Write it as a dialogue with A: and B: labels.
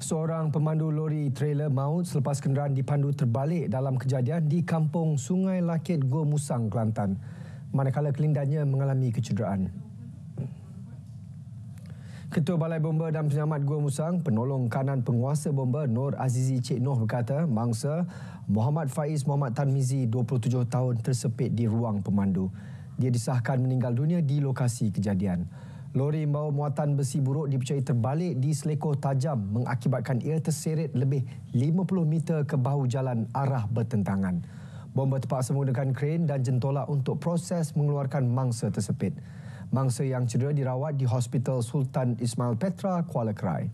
A: Seorang pemandu lori trailer maut selepas kenderaan dipandu terbalik dalam kejadian di kampung Sungai Lakit Gua Musang, Kelantan. Manakala kelindannya mengalami kecederaan. Ketua Balai Bomba dan Penyelamat Gua Musang, penolong kanan penguasa bomba Nur Azizi Cik Noh berkata, mangsa Muhammad Faiz Muhammad Tanmizi 27 tahun tersepit di ruang pemandu. Dia disahkan meninggal dunia di lokasi kejadian. Lori membawa muatan besi buruk dipercayai terbalik di selekoh tajam mengakibatkan ia terseret lebih 50 meter ke bahu jalan arah bertentangan. Bomba terpaksa menggunakan kren dan jentolak untuk proses mengeluarkan mangsa tersepit. Mangsa yang cedera dirawat di Hospital Sultan Ismail Petra, Kuala Krai.